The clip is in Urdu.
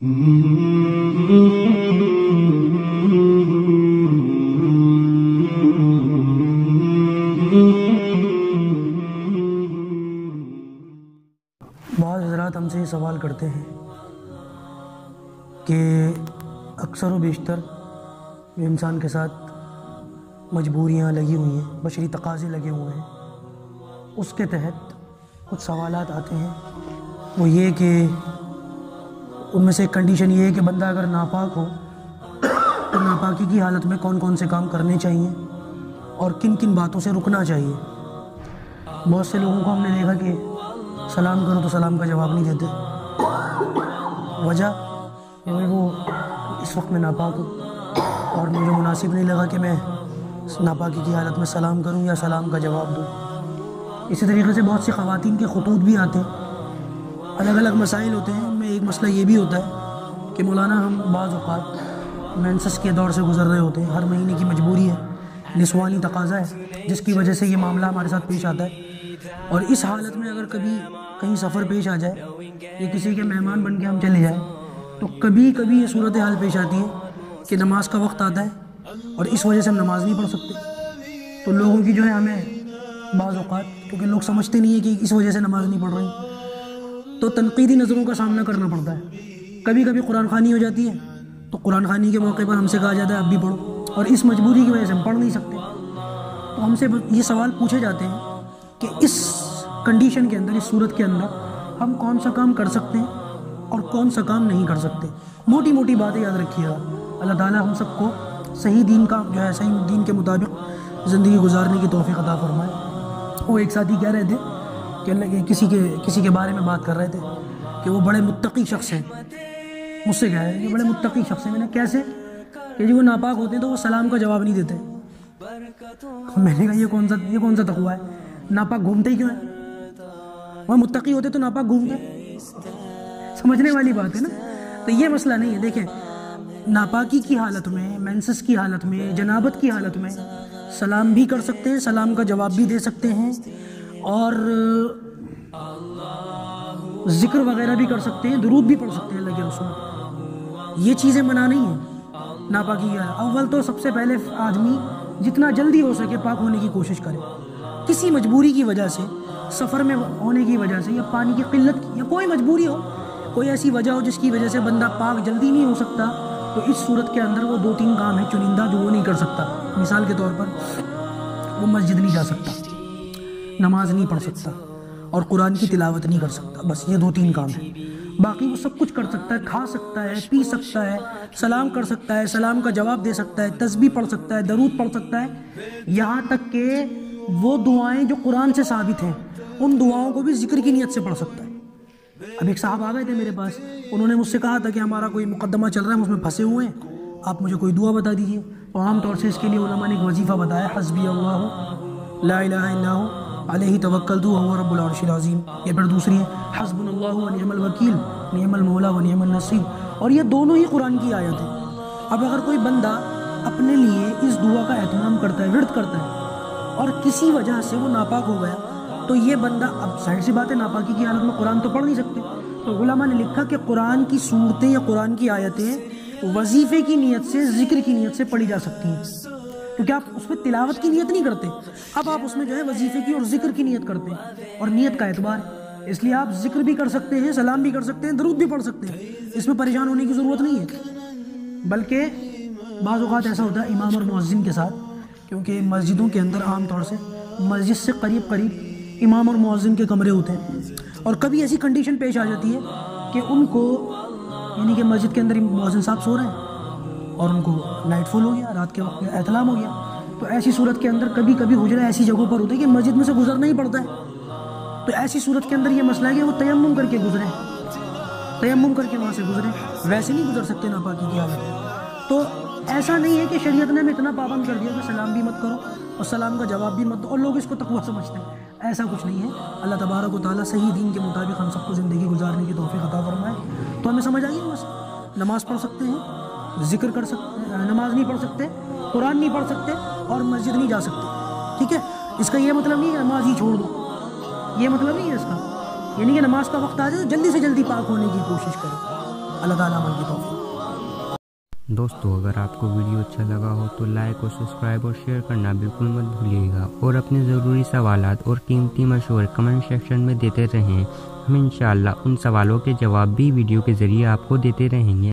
بعض حضرات ہم سے یہ سوال کرتے ہیں کہ اکثر و بیشتر جو انسان کے ساتھ مجبوریاں لگی ہوئی ہیں، بشری تقاضے لگے ہوئے ہیں، اس کے تحت کچھ سوالات آتے ہیں۔ وہ یہ کہ ان میں سے ایک کنڈیشن یہ ہے کہ بندہ اگر ناپاک ہو، تو ناپاکی کی حالت میں کون کون سے کام کرنے چاہیے اور کن کن باتوں سے رکنا چاہیے۔ بہت سے لوگوں کو ہم نے دیکھا کہ سلام کرو تو سلام کا جواب نہیں دیتے۔ وجہ کہ وہ اس وقت میں ناپاک ہوں اور مجھے مناسب نہیں لگا کہ میں ناپاکی کی حالت میں سلام کروں یا سلام کا جواب دوں۔ اسی طریقے سے بہت سی خواتین کے خطوط بھی آتے ہیں۔ الگ الگ مسائل ہوتے ہیں۔ میں ایک مسئلہ یہ بھی ہوتا ہے کہ مولانا، ہم بعض اوقات مینسس کے دور سے گزر رہے ہوتے ہیں۔ ہر مہینے کی مجبوری ہے، نسوانی تقاضا ہے، جس کی وجہ سے یہ معاملہ ہمارے ساتھ پیش آتا ہے۔ اور اس حالت میں اگر کبھی کہیں سفر پیش آ جائے، یا کسی کے مہمان بن کے ہم چلے جائیں، تو کبھی کبھی یہ صورت حال پیش آتی ہے کہ نماز کا وقت آتا ہے اور اس وجہ سے ہم نماز نہیں پڑھ سکتے۔ تو لوگوں کی جو ہے ہمیں بعض اوقات، کیونکہ لوگ سمجھتے نہیں ہیں کہ اس وجہ سے نماز نہیں پڑھ رہی تو تنقیدی نظروں کا سامنا کرنا پڑتا ہے۔ کبھی کبھی قرآن خوانی ہو جاتی ہے۔ تو قرآن خوانی کے موقع پر ہم سے کہا جاتا ہے، اب بھی پڑھو۔ اور اس مجبوری کی وجہ سے ہم پڑھ نہیں سکتے۔ تو ہم سے یہ سوال پوچھے جاتے ہیں کہ اس کنڈیشن کے اندر، اس صورت کے اندر ہم کون سا کام کر سکتے ہیں اور کون سا کام نہیں کر سکتے۔ موٹی موٹی باتیں یاد رکھیے۔ گا اللہ تعالیٰ ہم سب کو صحیح دین کا، جو ہے، صحیح دین کے مطابق زندگی گزارنے کی توفیق عطا فرمائے۔ وہ ایک ساتھی کہہ رہے تھے کہ اللہ کے کسی کے کسی کے بارے میں بات کر رہے تھے کہ وہ بڑے متقی شخص ہیں۔ مجھ سے کہہ رہے ہیں کہ بڑے متقی شخص ہیں۔ میں نے کیسے؟ کہ جو وہ ناپاک ہوتے ہیں تو وہ سلام کا جواب نہیں دیتے۔ میں نے کہا یہ کون سا یہ کون سا تقوی ہے؟ ناپاک گھومتے ہی کیوں ہیں؟ وہ متقی ہوتے تو ناپاک گھومتے سمجھنے والی بات ہے نا؟ تو یہ مسئلہ نہیں ہے۔ دیکھیں، ناپاکی کی حالت میں مینسس کی حالت میں، جنابت کی حالت میں سلام بھی کر سکتے ہیں، سلام کا جواب بھی دے سکتے ہیں۔ اور ذکر وغیرہ بھی کر سکتے ہیں، درود بھی پڑھ سکتے ہیں، اللہ کے رسول۔ یہ چیزیں منع نہیں ہیں۔ ناپاکی کی حالت اول تو سب سے پہلے آدمی جتنا جلدی ہو سکے پاک ہونے کی کوشش کرے۔ کسی مجبوری کی وجہ سے، سفر میں ہونے کی وجہ سے، یا پانی کی قلت کی، یا کوئی مجبوری ہو، کوئی ایسی وجہ ہو جس کی وجہ سے بندہ پاک جلدی نہیں ہو سکتا، تو اس صورت کے اندر وہ دو تین کام ہیں چنندہ جو وہ نہیں کر سکتا۔ مثال کے طور پر، وہ مسجد نہیں جا سکتا۔ نماز نہیں پڑھ سکتا اور قرآن کی تلاوت نہیں کر سکتا۔ بس یہ دو تین کام ہیں۔ باقی وہ سب کچھ کر سکتا ہے، کھا سکتا ہے، پی سکتا ہے، سلام کر سکتا ہے، سلام کا جواب دے سکتا ہے، تسبیح پڑھ سکتا ہے، درود پڑھ سکتا ہے۔ یہاں تک کہ وہ دعائیں جو قرآن سے ثابت ہیں، ان دعاؤں کو بھی ذکر کی نیت سے پڑھ سکتا ہے۔ اب ایک صاحب آ گئے تھے میرے پاس، انہوں نے مجھ سے کہا تھا کہ ہمارا کوئی مقدمہ چل رہا ہے، ہم اس میں پھنسے ہوئے ہیں۔ آپ مجھے کوئی دعا بتا دیجیے تو عام طور سے اس کے لیے علماء نے ایک وظیفہ بتایا، حسبی اللہ، لا الہ الا ہو۔ علیہ توکل تو ہو رب العرش العظیم۔ یہ پھر دوسری ہے حسب اللہ و نعم الوکیل، نعم المولا و نعم النصیر۔ اور یہ دونوں ہی قرآن کی آیت ہیں۔ اب اگر کوئی بندہ اپنے لیے اس دعا کا اہتمام کرتا ہے، ورد کرتا ہے، اور کسی وجہ سے وہ ناپاک ہو گیا، تو یہ بندہ، اب ظاہر سی بات ہے، ناپاکی کی حالت میں قرآن تو پڑھ نہیں سکتے۔ تو علماء نے لکھا کہ قرآن کی صورتیں یا قرآن کی آیتیں وظیفے کی نیت سے، ذکر کی نیت سے پڑھی جا سکتی ہیں۔ کیونکہ آپ اس میں تلاوت کی نیت نہیں کرتے۔ اب آپ اس میں جو ہے وظیفے کی اور ذکر کی نیت کرتے ہیں۔ اور نیت کا اعتبار۔ ہے اس لیے آپ ذکر بھی کر سکتے ہیں، سلام بھی کر سکتے ہیں، درود بھی پڑھ سکتے ہیں۔ اس میں پریشان ہونے کی ضرورت نہیں ہے۔ بلکہ بعض اوقات ایسا ہوتا ہے امام اور مؤذن کے ساتھ، کیونکہ مسجدوں کے اندر عام طور سے مسجد سے قریب قریب امام اور مؤذن کے کمرے ہوتے ہیں۔ اور کبھی ایسی کنڈیشن پیش آ جاتی ہے کہ ان کو یعنی کہ مسجد کے اندر مؤذن صاحب سو رہے ہیں۔ اور ان کو نائٹ فال ہو گیا، رات کے وقت احتلام ہو گیا۔ تو ایسی صورت کے اندر کبھی کبھی حجرہ ایسی جگہوں پر ہوتے ہیں کہ مسجد میں سے گزرنا ہی پڑتا ہے۔ تو ایسی صورت کے اندر یہ مسئلہ ہے کہ وہ تیمم کر کے گزریں تیمم کر کے وہاں سے گزریں ویسے نہیں گزر سکتے ناپاکی کی حالت۔ تو ایسا نہیں ہے کہ شریعت نے ہمیں اتنا پابند کر دیا کہ سلام بھی مت کرو اور سلام کا جواب بھی مت دو۔ اور لوگ اس کو تقوی سمجھتے ہیں۔ ایسا کچھ نہیں ہے۔ اللہ تبارک و تعالیٰ صحیح دین کے مطابق ہم سب کو زندگی گزارنے کی توفیق عطا فرمائے۔ تو ہمیں سمجھ آئیے بس۔ نماز پڑھ سکتے ہیں۔ ذکر کر سکتے نماز نہیں پڑھ سکتے، قرآن نہیں پڑھ سکتے اور مسجد نہیں جا سکتے۔ ٹھیک ہے؟ اس کا یہ مطلب نہیں ہے نماز ہی چھوڑ دو۔ یہ مطلب نہیں ہے اس کا۔ یعنی کہ نماز کا وقت آ جائے تو جلدی سے جلدی پاک ہونے کی کوشش کرو۔ اللہ تعالیٰ عمل کی توفیق دوستو، اگر آپ کو ویڈیو اچھا لگا ہو تو لائک اور سبسکرائب اور شیئر کرنا بالکل مت بھولیے گا۔ اور اپنے ضروری سوالات اور قیمتی مشورے کمنٹ سیکشن میں دیتے رہیں۔ ہم انشاءاللہ ان سوالوں کے جواب بھی ویڈیو کے ذریعے آپ کو دیتے رہیں گے۔